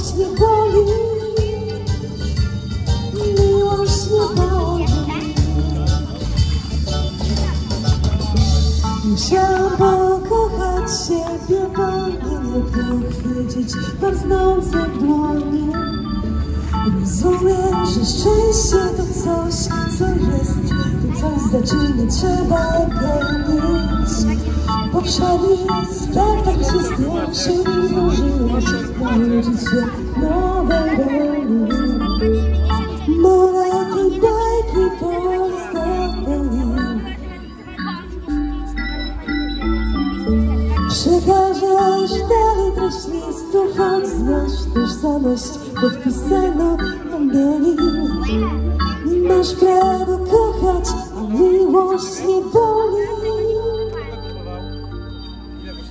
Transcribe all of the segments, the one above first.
Miłość nie boli, miłość nie boli. Musiałam pokochać siebie, bo mnie nie pochwycić marznące dłonie. Rozumiem, że szczęście to co znaczy trzeba gonić. Poprzedni spektakl się zdjąwszy, nie zdążyłem nauczyć się nowej roli. Moje te bajki pozostały. Przekażesz dalej treść listów, choć znasz tożsamość podpisaną na mieli. Masz prawo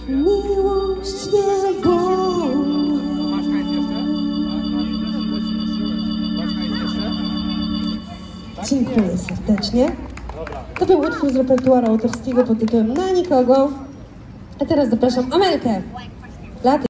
Miłość nie boli. Dziękuję serdecznie. To był utwór z repertuaru autorskiego pod tytułem Na nikogo. A teraz zapraszam Amelkę. Laty.